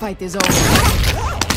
fight is over.